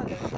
한 번에